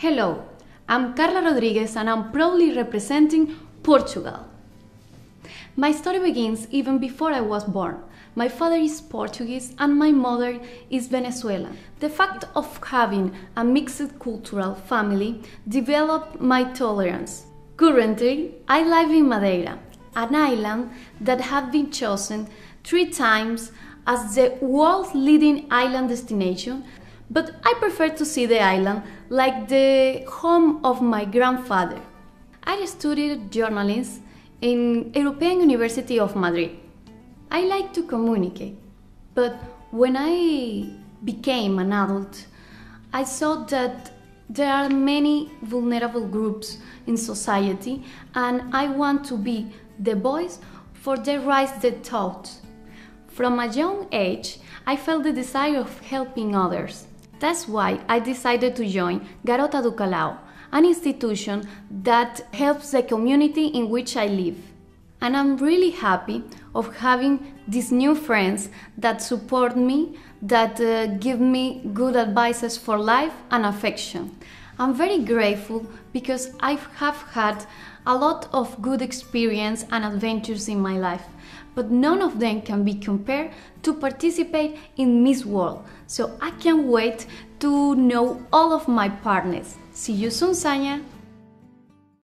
Hello, I'm Carla Rodrigues and I'm proudly representing Portugal. My story begins even before I was born. My father is Portuguese and my mother is Venezuelan. The fact of having a mixed cultural family developed my tolerance. Currently, I live in Madeira, an island that has been chosen three times as the world's leading island destination but I prefer to see the island like the home of my grandfather. I studied journalism in European University of Madrid. I like to communicate, but when I became an adult, I saw that there are many vulnerable groups in society and I want to be the voice for their rights their thoughts. From a young age, I felt the desire of helping others. That's why I decided to join Garouta do Calhau, an institution that helps the community in which I live. And I'm really happy of having these new friends that support me, that uh, give me good advices for life and affection. I'm very grateful because I have had a lot of good experience and adventures in my life, but none of them can be compared to participate in Miss World. So I can't wait to know all of my partners. See you soon, Sanya!